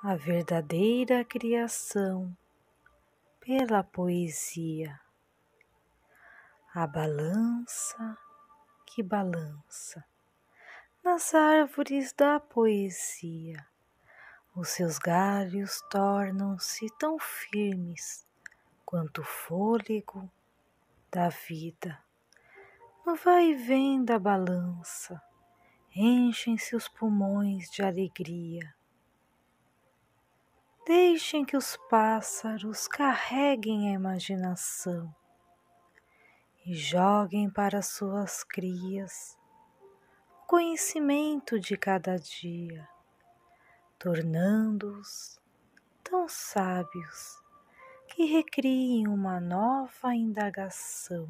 a verdadeira criação pela poesia, a balança que balança nas árvores da poesia. Os seus galhos tornam-se tão firmes quanto o fôlego da vida. No vai e vem da balança, enchem-se os pulmões de alegria. Deixem que os pássaros carreguem a imaginação e joguem para suas crias o conhecimento de cada dia, tornando-os tão sábios que recriem uma nova indagação.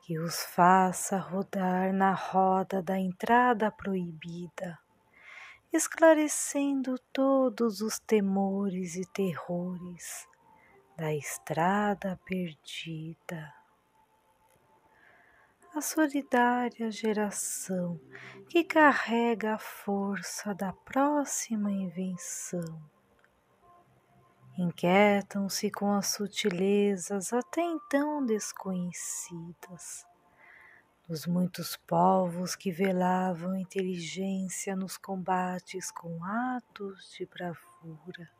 Que os faça rodar na roda da entrada proibida esclarecendo todos os temores e terrores da estrada perdida. A solidária geração que carrega a força da próxima invenção. Inquietam-se com as sutilezas até então desconhecidas os muitos povos que velavam inteligência nos combates com atos de bravura,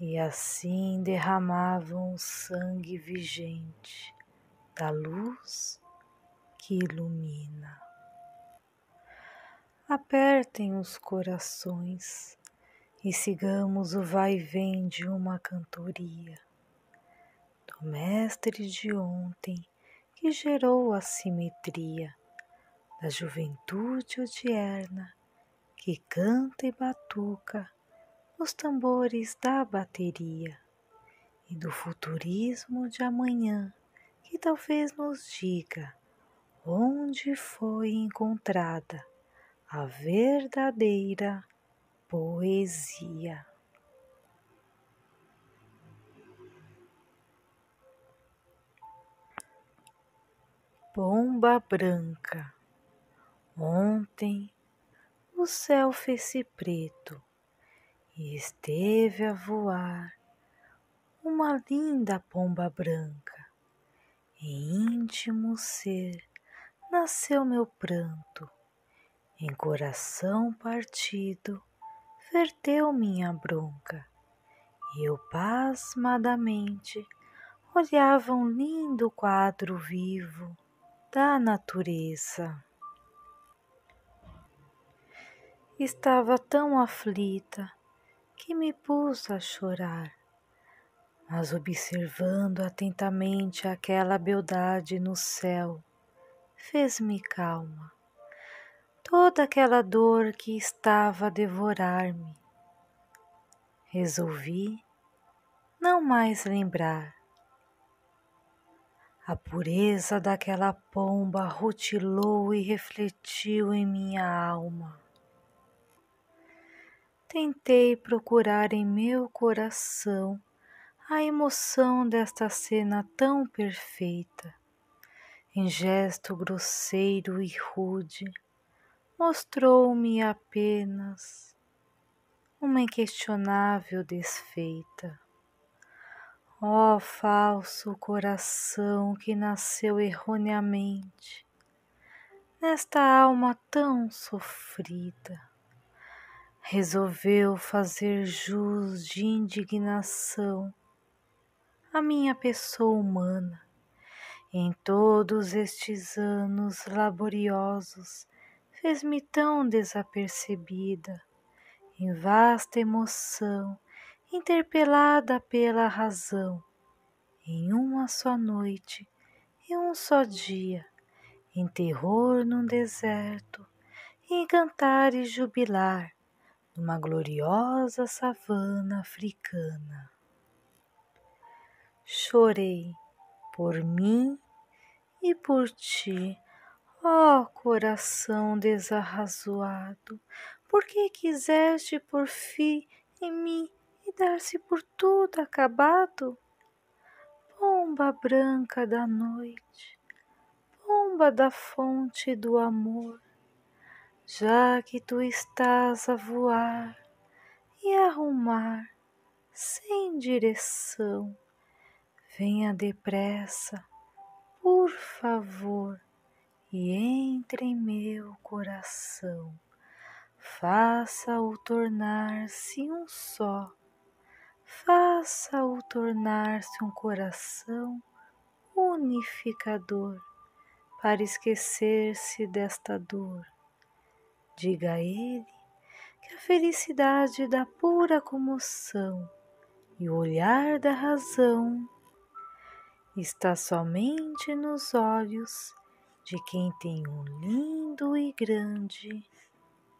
e assim derramavam o sangue vigente da luz que ilumina. Apertem os corações e sigamos o vai-vem de uma cantoria do mestre de ontem que gerou a simetria da juventude odierna que canta e batuca nos tambores da bateria e do futurismo de amanhã que talvez nos diga onde foi encontrada a verdadeira poesia. Pomba branca. Ontem o céu fez-se preto e esteve a voar uma linda pomba branca. Em íntimo ser nasceu meu pranto, em coração partido verteu minha bronca, e eu pasmadamente olhava um lindo quadro vivo da natureza. Estava tão aflita que me pus a chorar, mas observando atentamente aquela beldade no céu, fez-me calma. Toda aquela dor que estava a devorar-me. Resolvi não mais lembrar a pureza daquela pomba rutilou e refletiu em minha alma. Tentei procurar em meu coração a emoção desta cena tão perfeita. Em gesto grosseiro e rude, mostrou-me apenas uma inquestionável desfeita. Ó oh, falso coração que nasceu erroneamente nesta alma tão sofrida, resolveu fazer jus de indignação à minha pessoa humana. Em todos estes anos laboriosos, fez-me tão desapercebida, em vasta emoção interpelada pela razão, em uma só noite, em um só dia, em terror num deserto, em cantar e jubilar numa gloriosa savana africana. Chorei por mim e por ti, ó coração desarrazoado, porque quiseste por fim em mim e dar-se por tudo acabado? Pomba branca da noite, pomba da fonte do amor, já que tu estás a voar e arrumar sem direção, venha depressa, por favor, e entre em meu coração. Faça-o tornar-se um só, faça-o tornar-se um coração unificador para esquecer-se desta dor. Diga a ele que a felicidade da pura comoção e o olhar da razão está somente nos olhos de quem tem um lindo e grande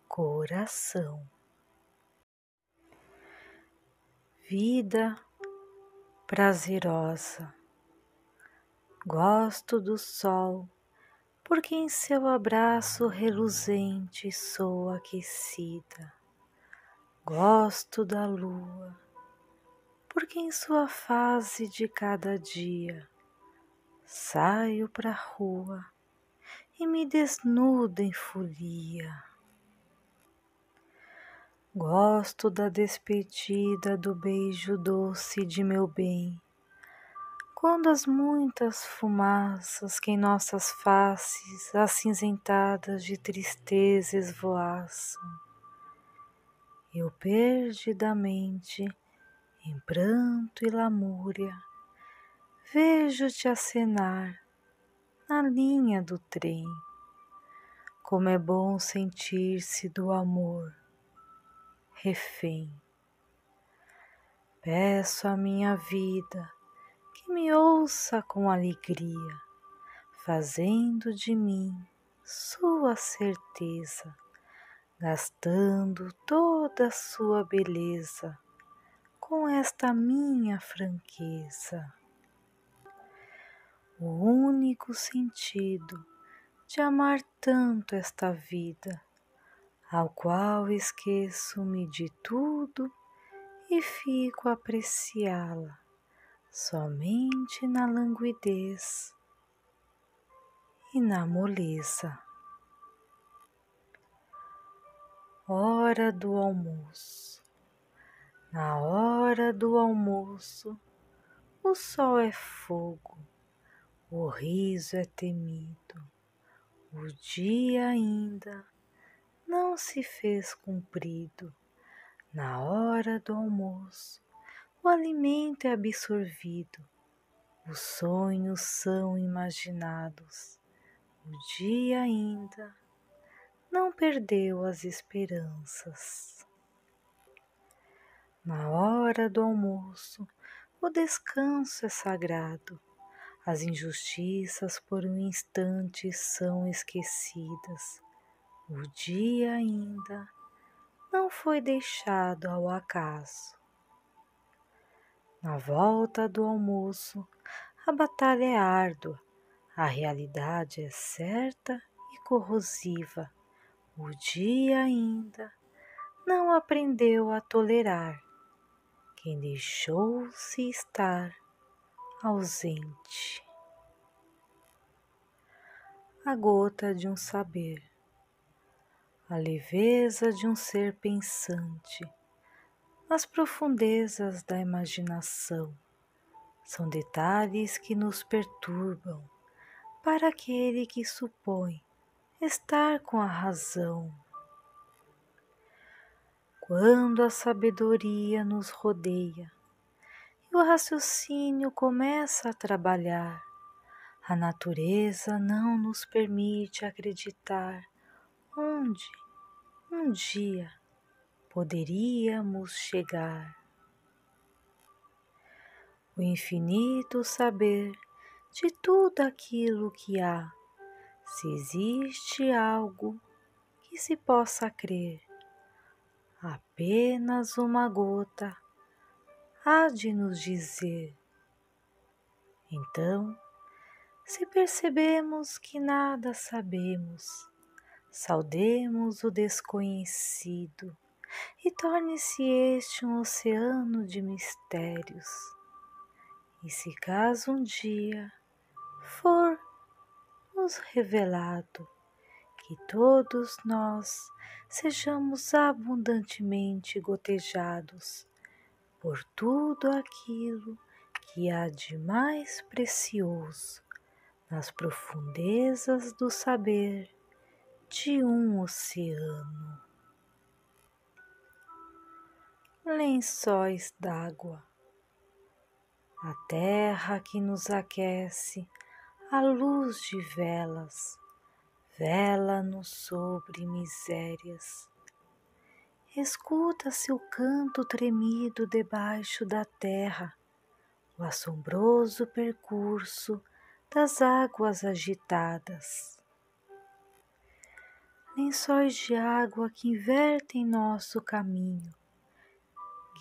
coração. Vida prazerosa. Gosto do sol, porque em seu abraço reluzente sou aquecida. Gosto da lua, porque em sua fase de cada dia saio pra rua e me desnudo em folia. Gosto da despedida do beijo doce de meu bem quando as muitas fumaças que em nossas faces acinzentadas de tristeza esvoaçam, eu perdidamente, em pranto e lamúria, vejo-te acenar na linha do trem. Como é bom sentir-se do amor, refém. Peço a minha vida me ouça com alegria, fazendo de mim sua certeza, gastando toda a sua beleza com esta minha franqueza. O único sentido de amar tanto esta vida, ao qual esqueço-me de tudo e fico apreciá-la somente na languidez e na moleza. Hora do almoço. Na hora do almoço, o sol é fogo, o riso é temido, o dia ainda não se fez cumprido. Na hora do almoço, o alimento é absorvido, os sonhos são imaginados, o dia ainda não perdeu as esperanças. Na hora do almoço, o descanso é sagrado, as injustiças por um instante são esquecidas, o dia ainda não foi deixado ao acaso. Na volta do almoço, a batalha é árdua, a realidade é certa e corrosiva. O dia ainda não aprendeu a tolerar quem deixou-se estar ausente. A gota de um saber, a leveza de um ser pensante nas profundezas da imaginação. São detalhes que nos perturbam para aquele que supõe estar com a razão. Quando a sabedoria nos rodeia e o raciocínio começa a trabalhar, a natureza não nos permite acreditar onde um dia poderíamos chegar. O infinito saber de tudo aquilo que há, se existe algo que se possa crer, apenas uma gota há de nos dizer. Então, se percebemos que nada sabemos, saudemos o desconhecido e torne-se este um oceano de mistérios. E se caso um dia for nos revelado que todos nós sejamos abundantemente gotejados por tudo aquilo que há de mais precioso nas profundezas do saber de um oceano. Lençóis d'água, a terra que nos aquece, a luz de velas, vela-nos sobre misérias. Escuta-se o canto tremido debaixo da terra, o assombroso percurso das águas agitadas. Lençóis de água que invertem nosso caminho,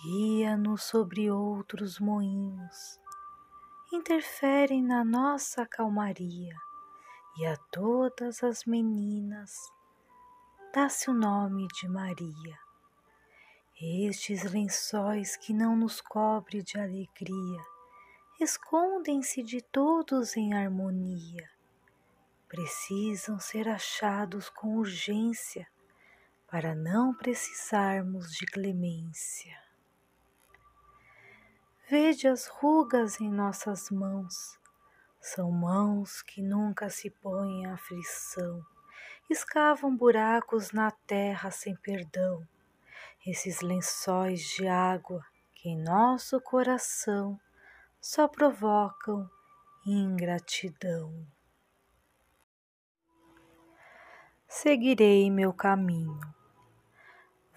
guia-nos sobre outros moinhos, interferem na nossa calmaria e a todas as meninas dá-se o nome de Maria. Estes lençóis que não nos cobre de alegria, escondem-se de todos em harmonia. Precisam ser achados com urgência para não precisarmos de clemência. Vede as rugas em nossas mãos, são mãos que nunca se põem à aflição, escavam buracos na terra sem perdão. Esses lençóis de água que em nosso coração só provocam ingratidão. Seguirei meu caminho,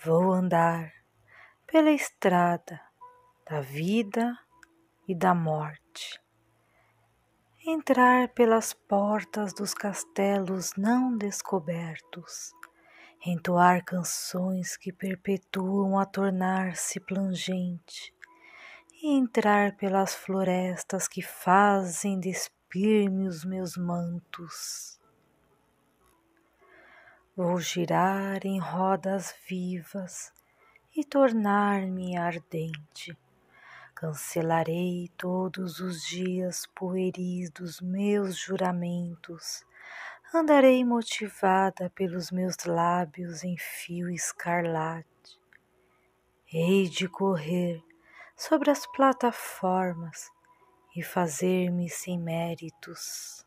vou andar pela estrada da vida e da morte, entrar pelas portas dos castelos não descobertos, entoar canções que perpetuam a tornar-se plangente, e entrar pelas florestas que fazem despir-me os meus mantos. Vou girar em rodas vivas e tornar-me ardente. Cancelarei todos os dias pueris dos meus juramentos. Andarei motivada pelos meus lábios em fio escarlate. Hei de correr sobre as plataformas e fazer-me sem méritos.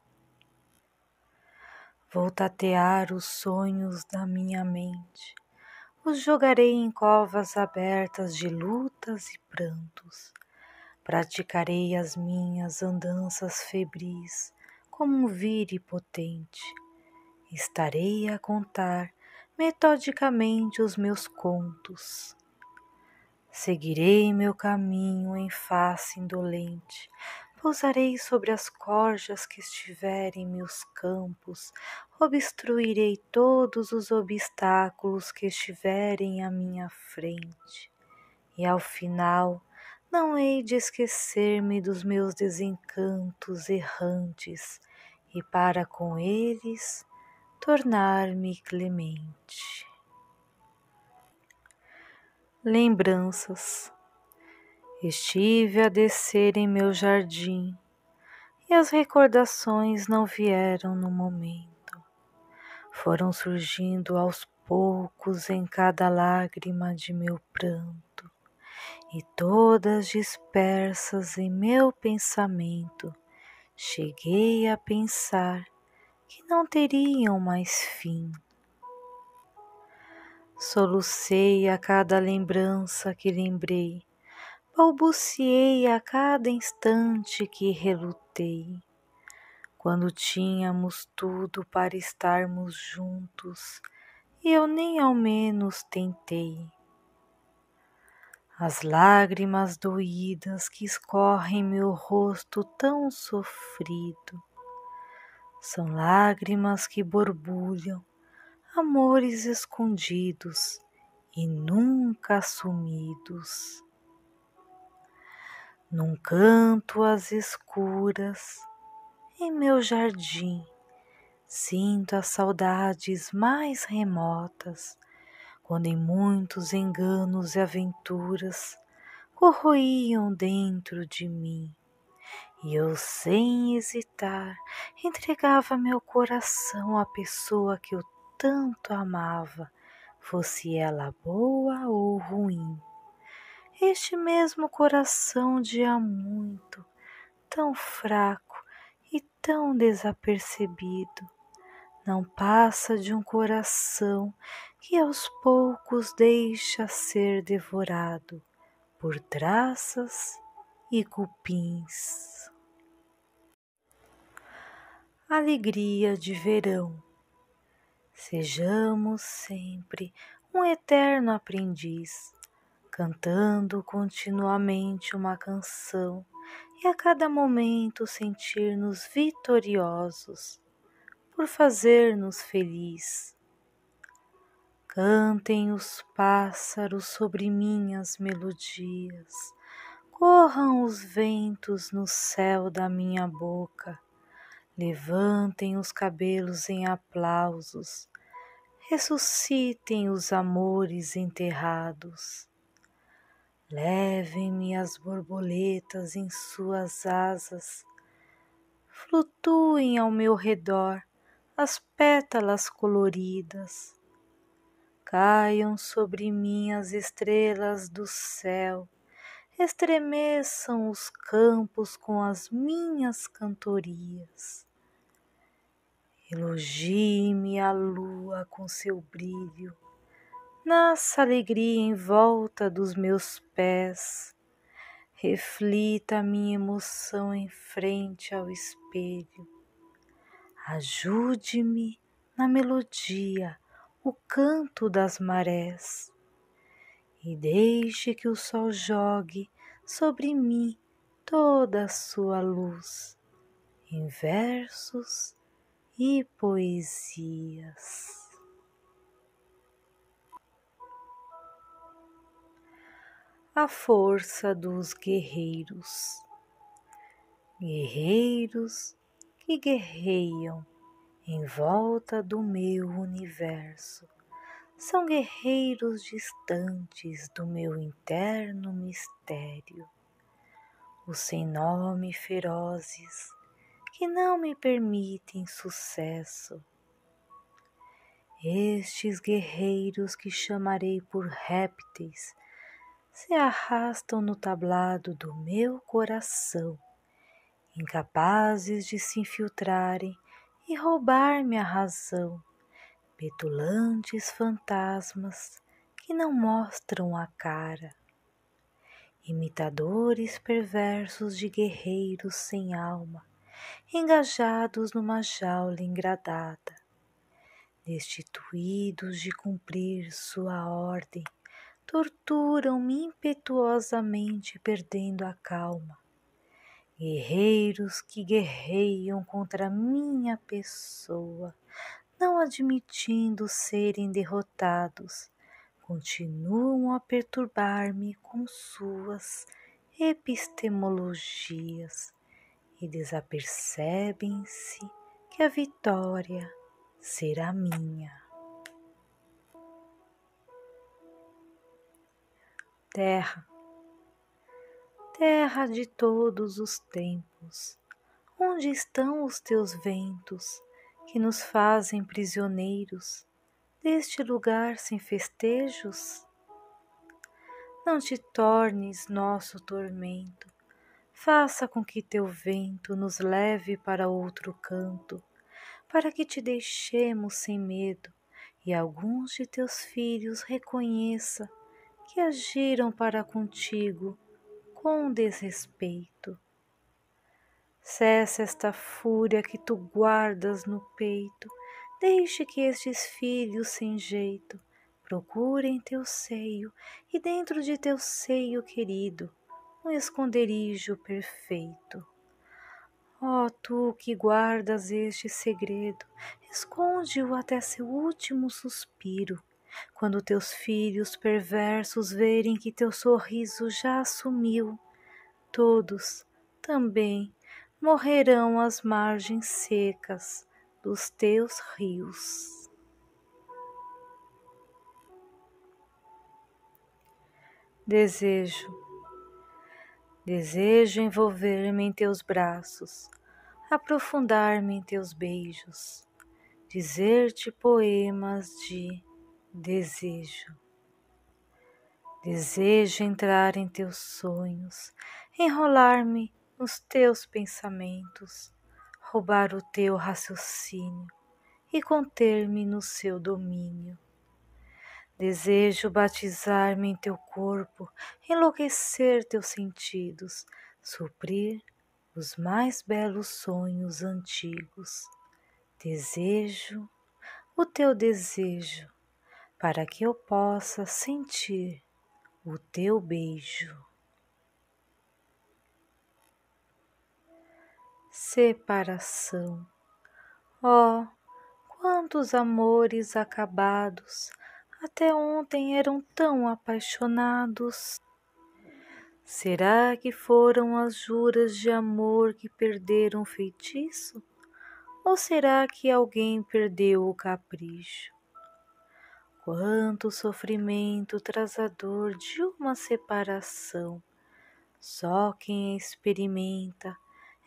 Vou tatear os sonhos da minha mente, os jogarei em covas abertas de lutas e prantos. Praticarei as minhas andanças febris como um vire potente. Estarei a contar metodicamente os meus contos Seguirei meu caminho em face indolente, pousarei sobre as corjas que estiverem meus campos, obstruirei todos os obstáculos que estiverem à minha frente, e ao final não hei de esquecer-me dos meus desencantos errantes, e para com eles tornar-me clemente lembranças. Estive a descer em meu jardim e as recordações não vieram no momento. Foram surgindo aos poucos em cada lágrima de meu pranto e todas dispersas em meu pensamento. Cheguei a pensar que não teriam mais fim Solucei a cada lembrança que lembrei, balbuciei a cada instante que relutei. Quando tínhamos tudo para estarmos juntos, eu nem ao menos tentei. As lágrimas doídas que escorrem meu rosto tão sofrido, são lágrimas que borbulham amores escondidos e nunca assumidos. Num canto às escuras, em meu jardim, sinto as saudades mais remotas, quando em muitos enganos e aventuras corroíam dentro de mim. E eu, sem hesitar, entregava meu coração à pessoa que eu tanto amava, fosse ela boa ou ruim. Este mesmo coração de há muito, tão fraco e tão desapercebido, não passa de um coração que aos poucos deixa ser devorado por traças e cupins. Alegria de verão. Sejamos sempre um eterno aprendiz, cantando continuamente uma canção e a cada momento sentir-nos vitoriosos por fazer-nos feliz. Cantem os pássaros sobre minhas melodias, corram os ventos no céu da minha boca, levantem os cabelos em aplausos, ressuscitem os amores enterrados. Levem-me as borboletas em suas asas, flutuem ao meu redor as pétalas coloridas. Caiam sobre mim as estrelas do céu, estremeçam os campos com as minhas cantorias. Elogie-me a lua com seu brilho, nasça alegria em volta dos meus pés, reflita a minha emoção em frente ao espelho. Ajude-me na melodia o canto das marés e deixe que o sol jogue sobre mim toda a sua luz em versos e poesias. A força dos guerreiros, guerreiros que guerreiam em volta do meu universo. São guerreiros distantes do meu interno mistério, os sem nome ferozes que não me permitem sucesso. Estes guerreiros que chamarei por répteis se arrastam no tablado do meu coração, incapazes de se infiltrarem e roubar-me a razão, petulantes fantasmas que não mostram a cara, imitadores perversos de guerreiros sem alma, engajados numa jaula engradada, destituídos de cumprir sua ordem, torturam-me impetuosamente, perdendo a calma guerreiros que guerreiam contra minha pessoa, não admitindo serem derrotados, continuam a perturbar-me com suas epistemologias e desapercebem-se que a vitória será minha. Terra terra de todos os tempos, onde estão os teus ventos que nos fazem prisioneiros deste lugar sem festejos? Não te tornes nosso tormento, faça com que teu vento nos leve para outro canto, para que te deixemos sem medo e alguns de teus filhos reconheça que agiram para contigo com desrespeito. Cessa esta fúria que tu guardas no peito, deixe que estes filhos sem jeito procurem teu seio e dentro de teu seio querido um esconderijo perfeito. Ó oh, tu que guardas este segredo, esconde-o até seu último suspiro. Quando teus filhos perversos verem que teu sorriso já sumiu, todos também morrerão às margens secas dos teus rios. Desejo, desejo envolver-me em teus braços, aprofundar-me em teus beijos, dizer-te poemas de desejo. Desejo entrar em teus sonhos, enrolar-me nos teus pensamentos, roubar o teu raciocínio e conter-me no seu domínio. Desejo batizar-me em teu corpo, enlouquecer teus sentidos, suprir os mais belos sonhos antigos. Desejo o teu desejo para que eu possa sentir o teu beijo. Separação. Oh, quantos amores acabados até ontem eram tão apaixonados. Será que foram as juras de amor que perderam o feitiço? Ou será que alguém perdeu o capricho? Quanto sofrimento traz a dor de uma separação. Só quem experimenta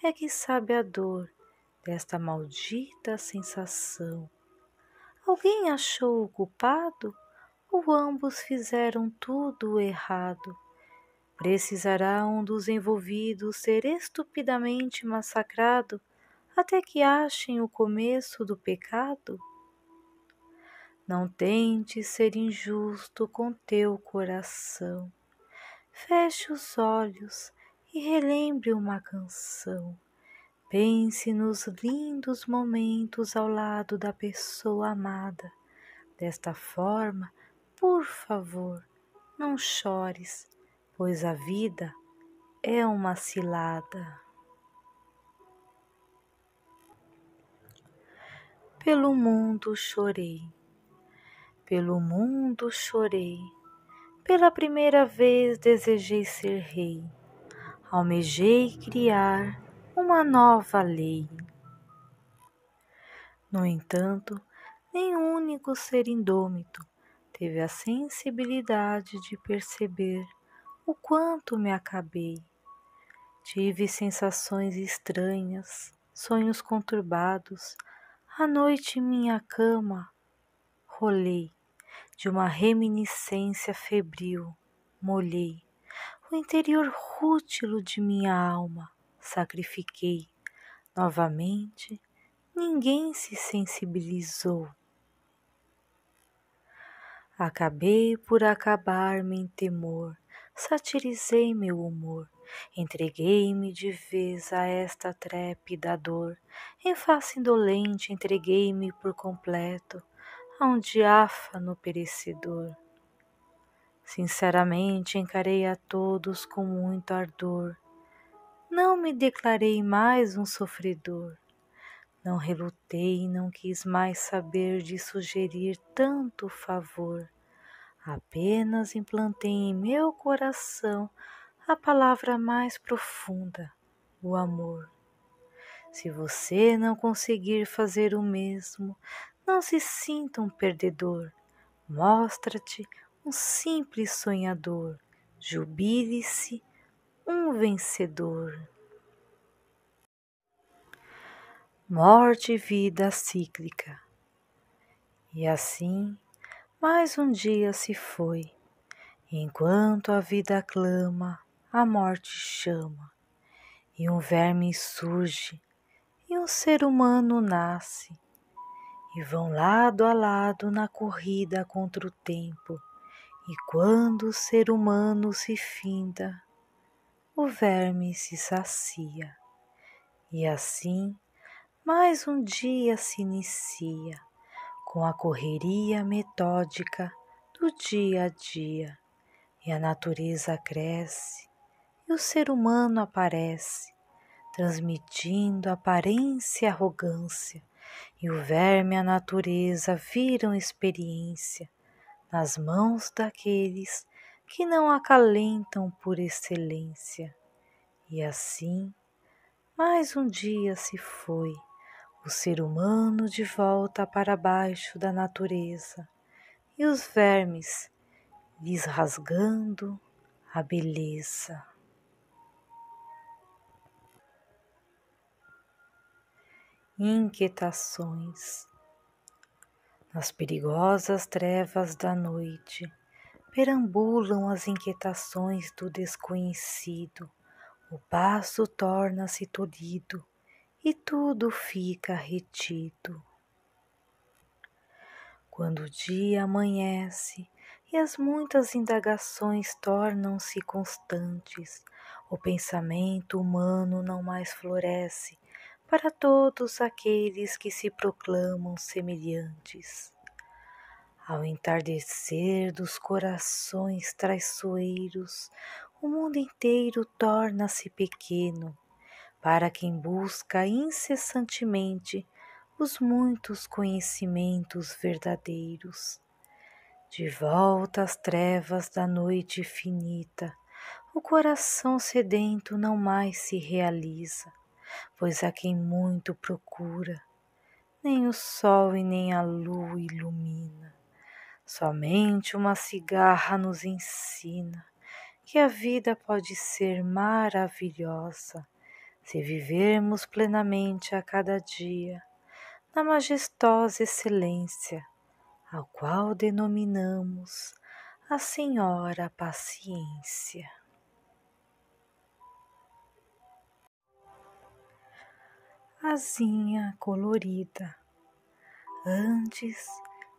é que sabe a dor desta maldita sensação. Alguém achou o culpado ou ambos fizeram tudo errado? Precisará um dos envolvidos ser estupidamente massacrado até que achem o começo do pecado? Não tente ser injusto com teu coração. Feche os olhos e relembre uma canção. Pense nos lindos momentos ao lado da pessoa amada. Desta forma, por favor, não chores, pois a vida é uma cilada. Pelo mundo chorei, pelo mundo chorei, pela primeira vez desejei ser rei, almejei criar uma nova lei. No entanto, nem único ser indômito teve a sensibilidade de perceber o quanto me acabei. Tive sensações estranhas, sonhos conturbados. À noite em minha cama rolei de uma reminiscência febril, molhei o interior rútilo de minha alma sacrifiquei. Novamente, ninguém se sensibilizou. Acabei por acabar-me em temor, satirizei meu humor, entreguei-me de vez a esta trépida dor, em face indolente entreguei-me por completo a um diáfano perecedor. Sinceramente encarei a todos com muito ardor, não me declarei mais um sofredor. Não relutei, não quis mais saber de sugerir tanto favor. Apenas implantei em meu coração a palavra mais profunda, o amor. Se você não conseguir fazer o mesmo, não se sinta um perdedor. Mostra-te um simples sonhador. Jubile-se um vencedor. Morte e vida cíclica. E assim, mais um dia se foi, enquanto a vida clama, a morte chama, e um verme surge, e um ser humano nasce, e vão lado a lado na corrida contra o tempo, e quando o ser humano se finda, o verme se sacia. E assim, mais um dia se inicia com a correria metódica do dia a dia, e a natureza cresce, e o ser humano aparece, transmitindo aparência e arrogância, e o verme e a natureza viram experiência nas mãos daqueles que não acalentam por excelência. E assim, mais um dia se foi, o ser humano de volta para baixo da natureza, e os vermes lhes rasgando a beleza. Inquietações. Nas perigosas trevas da noite, perambulam as inquietações do desconhecido, o passo torna-se tolhido e tudo fica retido. Quando o dia amanhece e as muitas indagações tornam-se constantes, o pensamento humano não mais floresce para todos aqueles que se proclamam semelhantes. Ao entardecer dos corações traiçoeiros, o mundo inteiro torna-se pequeno para quem busca incessantemente os muitos conhecimentos verdadeiros. De volta às trevas da noite finita, o coração sedento não mais se realiza pois a quem muito procura, nem o sol e nem a lua ilumina. Somente uma cigarra nos ensina que a vida pode ser maravilhosa se vivermos plenamente a cada dia na majestosa excelência, ao qual denominamos a Senhora Paciência. Asinha colorida. Antes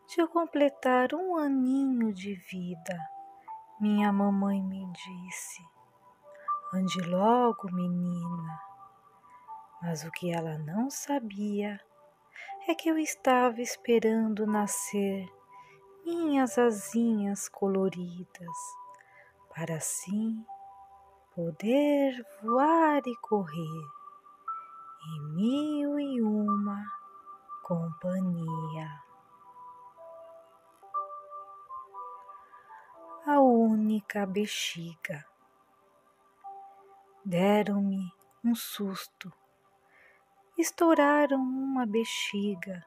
de eu completar um aninho de vida, minha mamãe me disse: Ande logo, menina. Mas o que ela não sabia é que eu estava esperando nascer minhas asinhas coloridas, para assim poder voar e correr em mil e uma companhia. A única bexiga. Deram-me um susto, estouraram uma bexiga.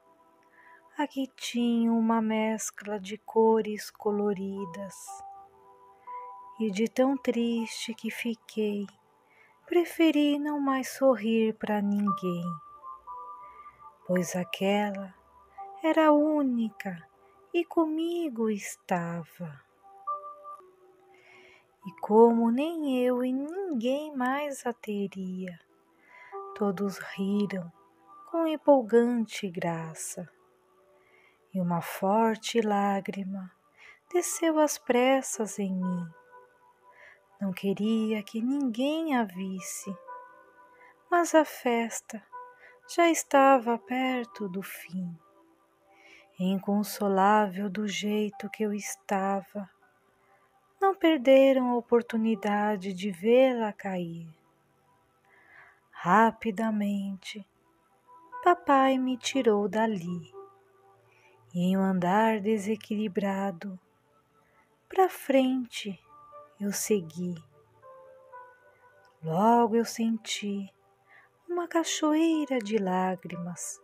Aqui tinha uma mescla de cores coloridas, e de tão triste que fiquei preferi não mais sorrir para ninguém, pois aquela era única e comigo estava. E como nem eu e ninguém mais a teria, todos riram com empolgante graça, e uma forte lágrima desceu às pressas em mim não queria que ninguém a visse, mas a festa já estava perto do fim. Inconsolável do jeito que eu estava, não perderam a oportunidade de vê-la cair. Rapidamente, papai me tirou dali e em um andar desequilibrado, para frente eu segui. Logo eu senti uma cachoeira de lágrimas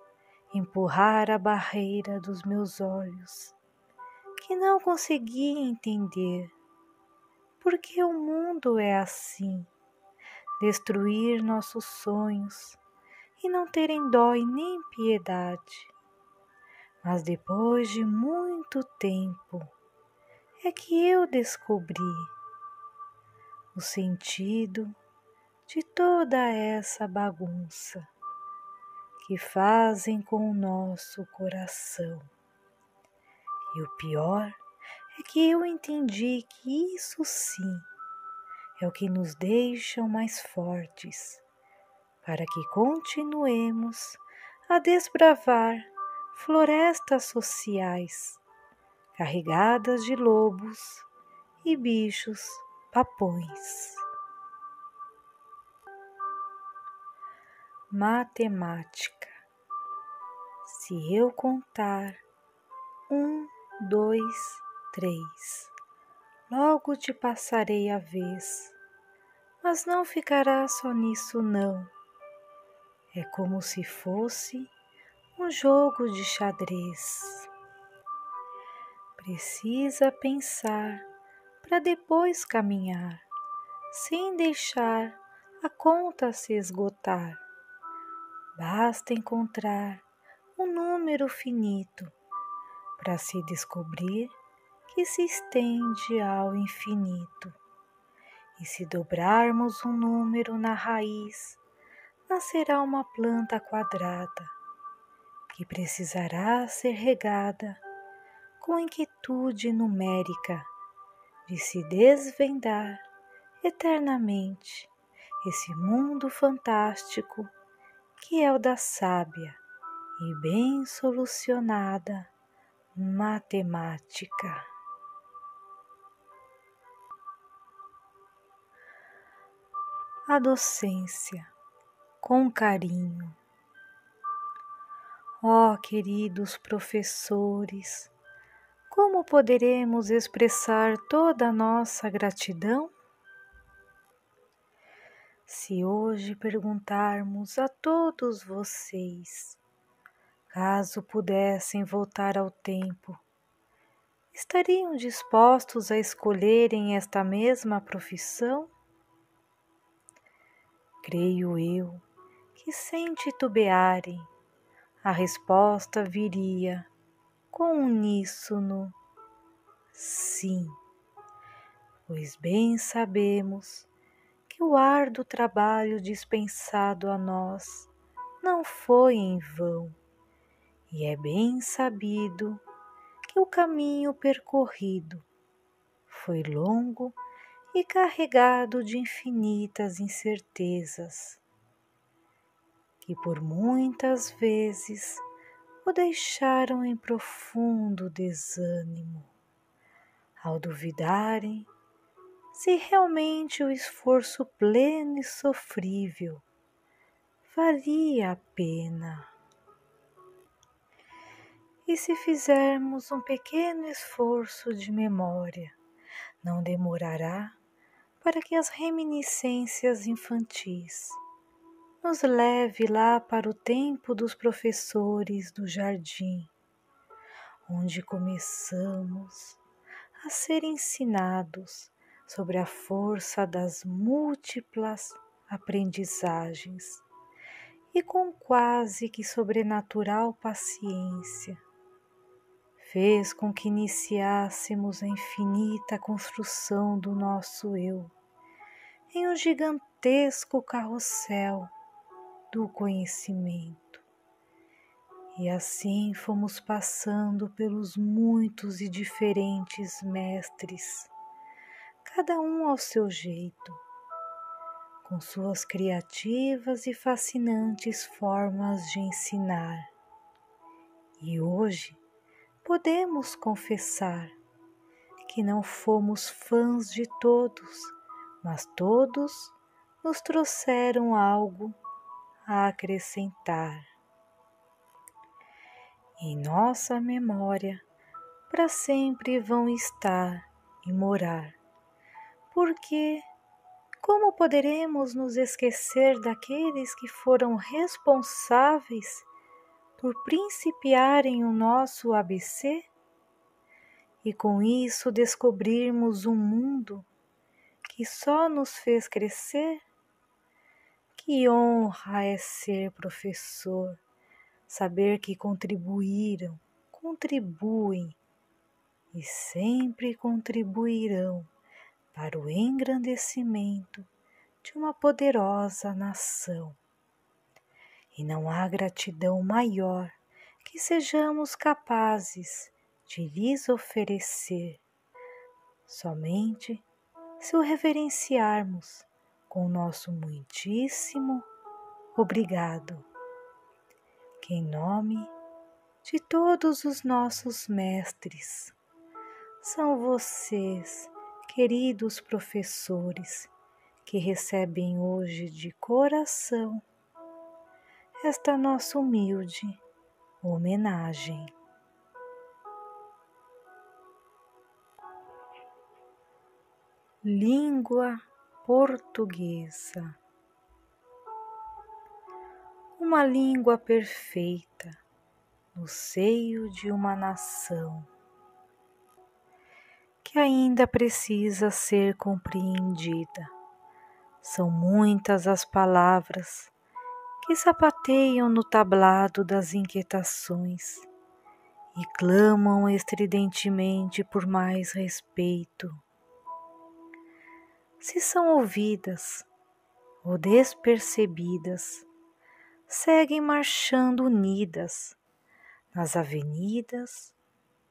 empurrar a barreira dos meus olhos, que não conseguia entender porque o mundo é assim destruir nossos sonhos e não terem dó e nem piedade. Mas depois de muito tempo é que eu descobri o sentido de toda essa bagunça que fazem com o nosso coração. E o pior é que eu entendi que isso sim é o que nos deixa mais fortes, para que continuemos a desbravar florestas sociais carregadas de lobos e bichos papões. Matemática. Se eu contar um, dois, três, logo te passarei a vez, mas não ficará só nisso, não. É como se fosse um jogo de xadrez. Precisa pensar para depois caminhar, sem deixar a conta se esgotar. Basta encontrar um número finito para se descobrir que se estende ao infinito. E se dobrarmos um número na raiz, nascerá uma planta quadrada que precisará ser regada com inquietude numérica de se desvendar eternamente esse mundo fantástico que é o da sábia e bem solucionada matemática. A docência com carinho. Ó oh, queridos professores, como poderemos expressar toda a nossa gratidão? Se hoje perguntarmos a todos vocês, caso pudessem voltar ao tempo, estariam dispostos a escolherem esta mesma profissão? Creio eu que, sem titubearem, a resposta viria com uníssono. Sim, pois bem sabemos que o árduo trabalho dispensado a nós não foi em vão, e é bem sabido que o caminho percorrido foi longo e carregado de infinitas incertezas, que por muitas vezes o deixaram em profundo desânimo, ao duvidarem se realmente o esforço pleno e sofrível valia a pena. E se fizermos um pequeno esforço de memória, não demorará para que as reminiscências infantis nos leve lá para o tempo dos professores do jardim, onde começamos a ser ensinados sobre a força das múltiplas aprendizagens e com quase que sobrenatural paciência. Fez com que iniciássemos a infinita construção do nosso eu em um gigantesco carrossel do conhecimento. E assim fomos passando pelos muitos e diferentes mestres cada um ao seu jeito, com suas criativas e fascinantes formas de ensinar. E hoje podemos confessar que não fomos fãs de todos, mas todos nos trouxeram algo a acrescentar. Em nossa memória, para sempre vão estar e morar porque como poderemos nos esquecer daqueles que foram responsáveis por principiarem o nosso ABC? E com isso descobrirmos um mundo que só nos fez crescer? Que honra é ser professor, saber que contribuíram, contribuem e sempre contribuirão para o engrandecimento de uma poderosa nação. E não há gratidão maior que sejamos capazes de lhes oferecer, somente se o reverenciarmos com o nosso muitíssimo obrigado. Que em nome de todos os nossos mestres, são vocês queridos professores que recebem hoje de coração esta nossa humilde homenagem. Língua portuguesa. Uma língua perfeita no seio de uma nação que ainda precisa ser compreendida. São muitas as palavras que sapateiam no tablado das inquietações, e clamam estridentemente por mais respeito. Se são ouvidas ou despercebidas, seguem marchando unidas nas avenidas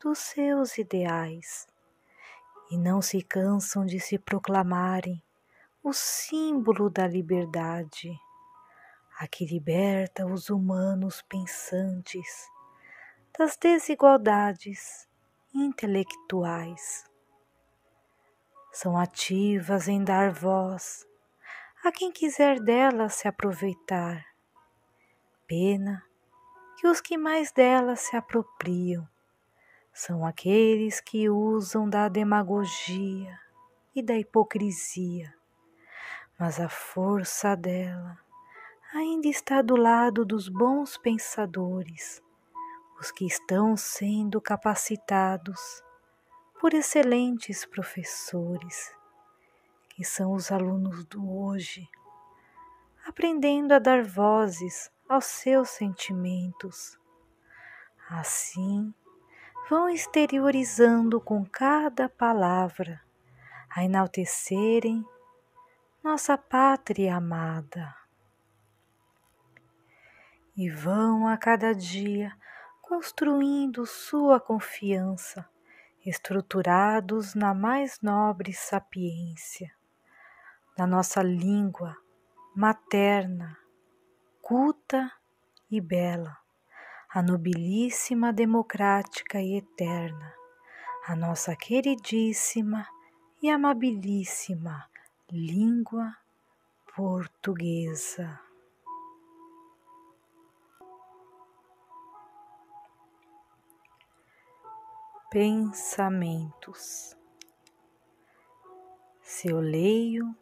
dos seus ideais e não se cansam de se proclamarem o símbolo da liberdade, a que liberta os humanos pensantes das desigualdades intelectuais. São ativas em dar voz a quem quiser delas se aproveitar. Pena que os que mais delas se apropriam são aqueles que usam da demagogia e da hipocrisia, mas a força dela ainda está do lado dos bons pensadores os que estão sendo capacitados por excelentes professores, que são os alunos do hoje, aprendendo a dar vozes aos seus sentimentos. Assim, vão exteriorizando com cada palavra a enaltecerem nossa pátria amada. E vão a cada dia construindo sua confiança, estruturados na mais nobre sapiência, na nossa língua materna, culta e bela, a nobilíssima, democrática e eterna, a nossa queridíssima e amabilíssima língua portuguesa. Pensamentos. Se eu leio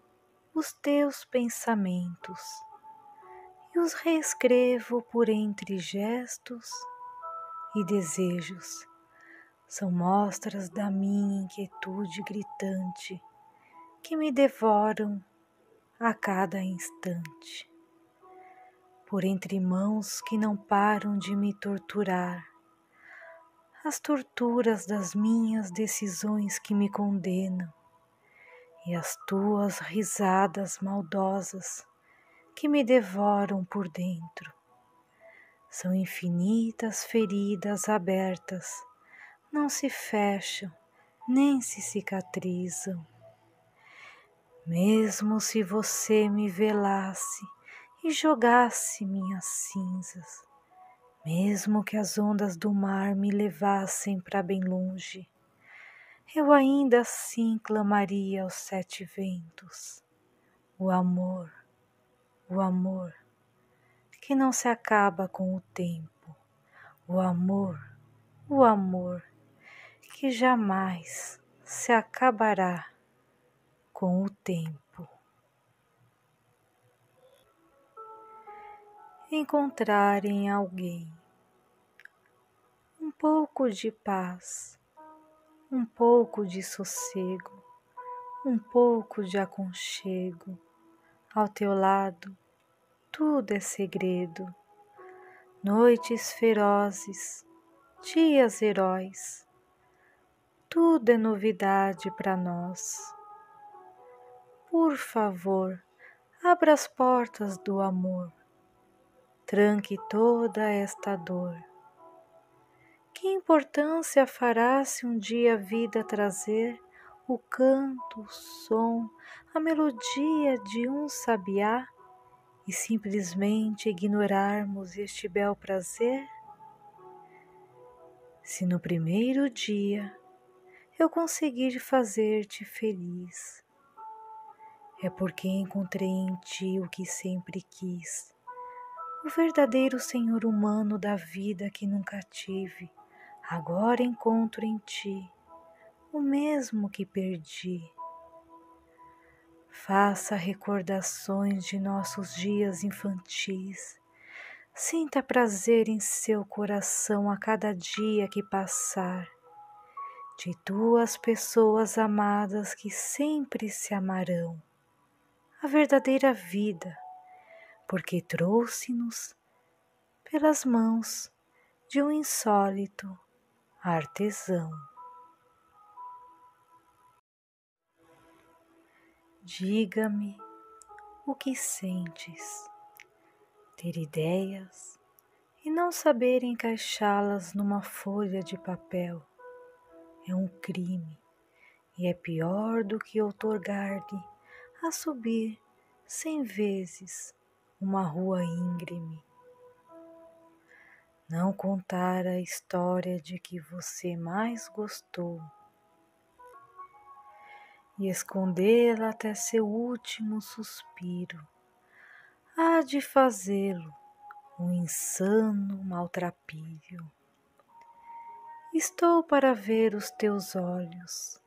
os teus pensamentos e os reescrevo por entre gestos e desejos, são mostras da minha inquietude gritante que me devoram a cada instante. Por entre mãos que não param de me torturar, as torturas das minhas decisões que me condenam e as tuas risadas maldosas que me devoram por dentro. São infinitas feridas abertas, não se fecham nem se cicatrizam. Mesmo se você me velasse e jogasse minhas cinzas, mesmo que as ondas do mar me levassem para bem longe, eu ainda assim clamaria aos sete ventos: o amor, o amor, que não se acaba com o tempo, o amor, o amor, que jamais se acabará com o tempo. Encontrar em alguém um pouco de paz, um pouco de sossego, um pouco de aconchego. Ao teu lado, tudo é segredo. Noites ferozes, dias heróis, tudo é novidade para nós. Por favor, abra as portas do amor, tranque toda esta dor que importância fará se um dia a vida trazer o canto, o som, a melodia de um sabiá e simplesmente ignorarmos este bel prazer? Se no primeiro dia eu conseguir fazer-te feliz, é porque encontrei em ti o que sempre quis, o verdadeiro Senhor humano da vida que nunca tive agora encontro em ti o mesmo que perdi. Faça recordações de nossos dias infantis. Sinta prazer em seu coração a cada dia que passar, de duas pessoas amadas que sempre se amarão. A verdadeira vida, porque trouxe-nos pelas mãos de um insólito artesão. Diga-me o que sentes, ter ideias e não saber encaixá-las numa folha de papel é um crime e é pior do que outorgar-lhe a subir cem vezes uma rua íngreme. Não contar a história de que você mais gostou e escondê-la até seu último suspiro, há de fazê-lo um insano maltrapilho. Estou para ver os teus olhos,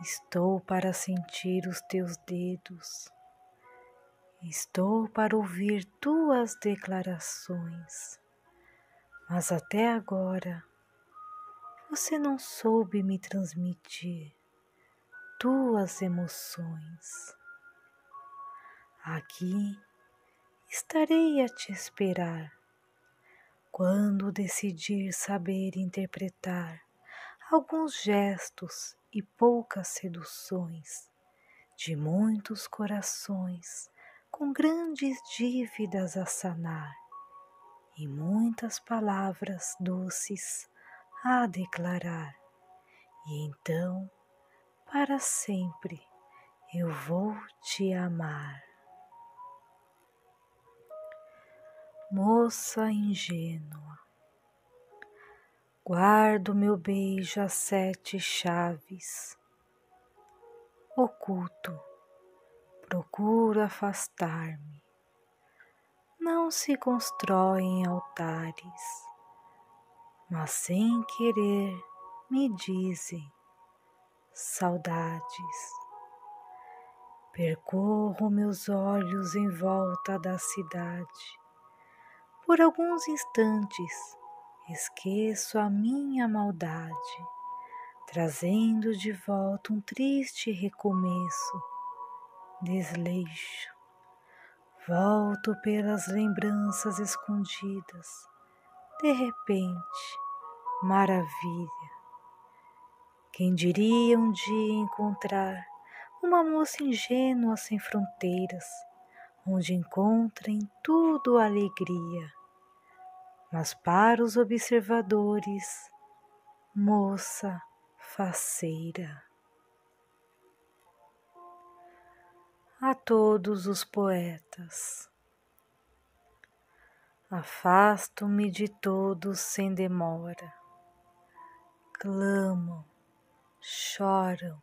estou para sentir os teus dedos, estou para ouvir tuas declarações, mas até agora você não soube me transmitir tuas emoções. Aqui estarei a te esperar quando decidir saber interpretar alguns gestos e poucas seduções de muitos corações com grandes dívidas a sanar e muitas palavras doces a declarar, e então para sempre eu vou te amar. Moça ingênua, guardo meu beijo a sete chaves, oculto, procuro afastar-me. Não se constroem altares, mas sem querer me dizem saudades. Percorro meus olhos em volta da cidade. Por alguns instantes esqueço a minha maldade, trazendo de volta um triste recomeço, desleixo. Volto pelas lembranças escondidas. De repente, maravilha quem diria um dia encontrar uma moça ingênua sem fronteiras, onde encontra em tudo alegria. Mas para os observadores, moça faceira. A todos os poetas. Afasto-me de todos sem demora. Clamo, choram,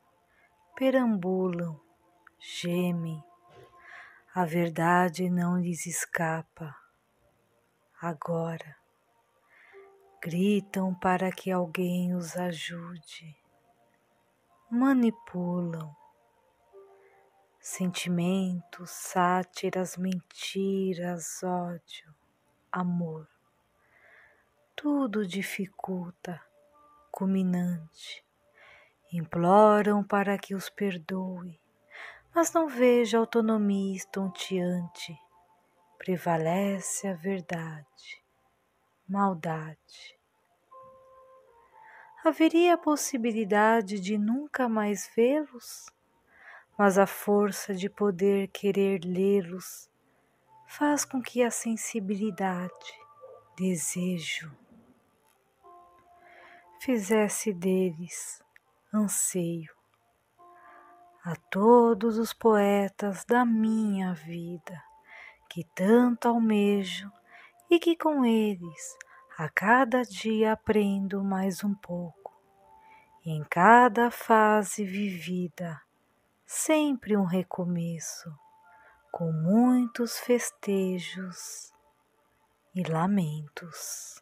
perambulam, gemem. A verdade não lhes escapa. Agora gritam para que alguém os ajude, manipulam sentimentos, sátiras, mentiras, ódio, amor. Tudo dificulta, culminante, imploram para que os perdoe, mas não vejo autonomia estonteante. Prevalece a verdade, maldade. Haveria a possibilidade de nunca mais vê-los, mas a força de poder querer lê-los faz com que a sensibilidade, desejo, fizesse deles anseio a todos os poetas da minha vida, que tanto almejo e que com eles a cada dia aprendo mais um pouco. E em cada fase vivida, sempre um recomeço, com muitos festejos e lamentos.